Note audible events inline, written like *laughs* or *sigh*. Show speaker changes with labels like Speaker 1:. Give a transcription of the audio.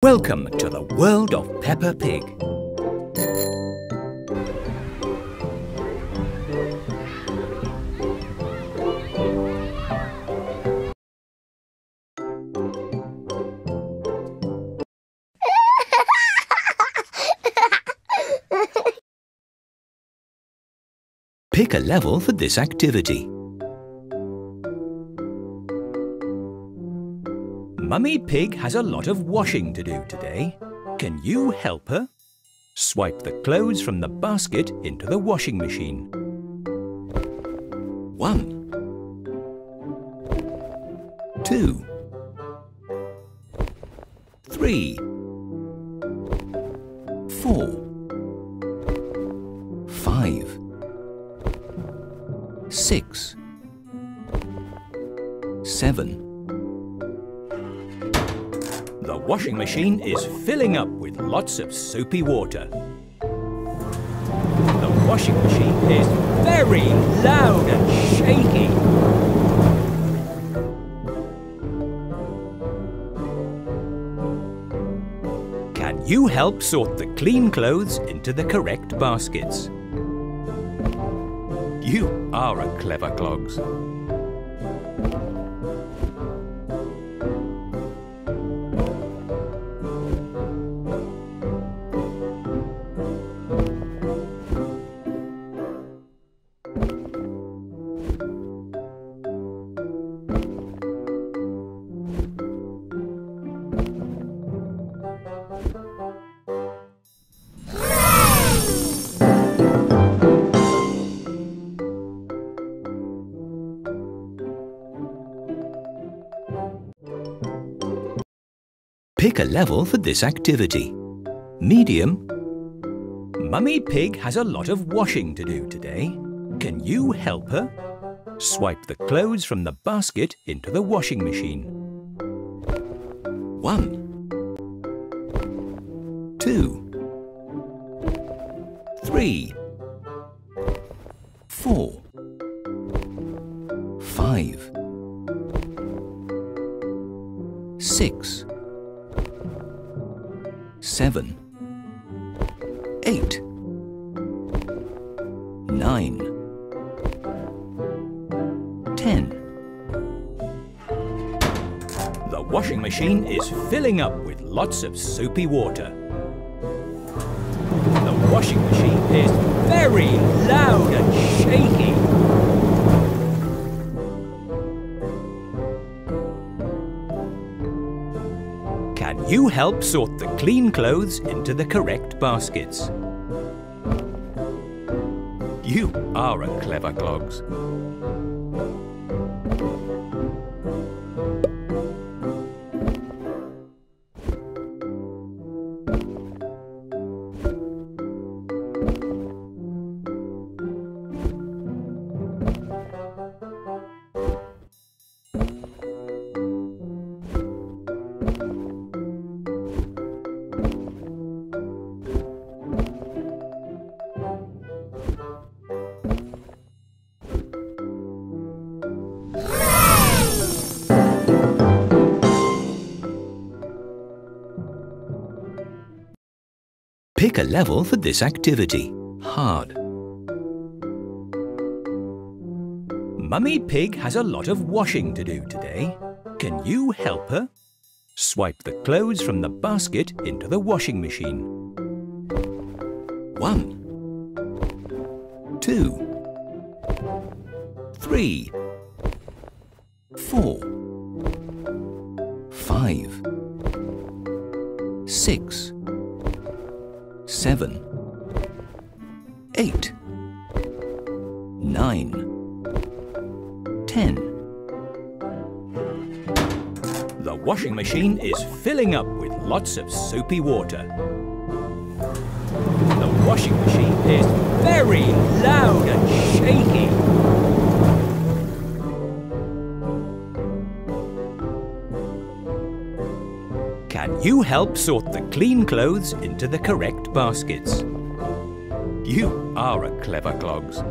Speaker 1: Welcome to the world of Peppa Pig. *laughs* Pick a level for this activity. Mummy Pig has a lot of washing to do today. Can you help her? Swipe the clothes from the basket into the washing machine. One. Two. Three. Four. Five. Six. Seven. Washing machine is filling up with lots of soapy water. The washing machine is very loud and shaky. Can you help sort the clean clothes into the correct baskets? You are a clever clogs. Pick a level for this activity. Medium. Mummy Pig has a lot of washing to do today. Can you help her? Swipe the clothes from the basket into the washing machine. One. Two. Three. Four. Five. Six seven, eight, nine, ten. The washing machine is filling up with lots of soapy water. The washing machine is very loud and shaky. You help sort the clean clothes into the correct baskets? You are a clever clogs. Pick a level for this activity. Hard. Mummy Pig has a lot of washing to do today. Can you help her? Swipe the clothes from the basket into the washing machine. One. Two. Three. Four. Five. Six seven, eight, nine, ten. The washing machine is filling up with lots of soapy water. The washing machine is very loud and shaky. You help sort the clean clothes into the correct baskets? You are a clever clogs.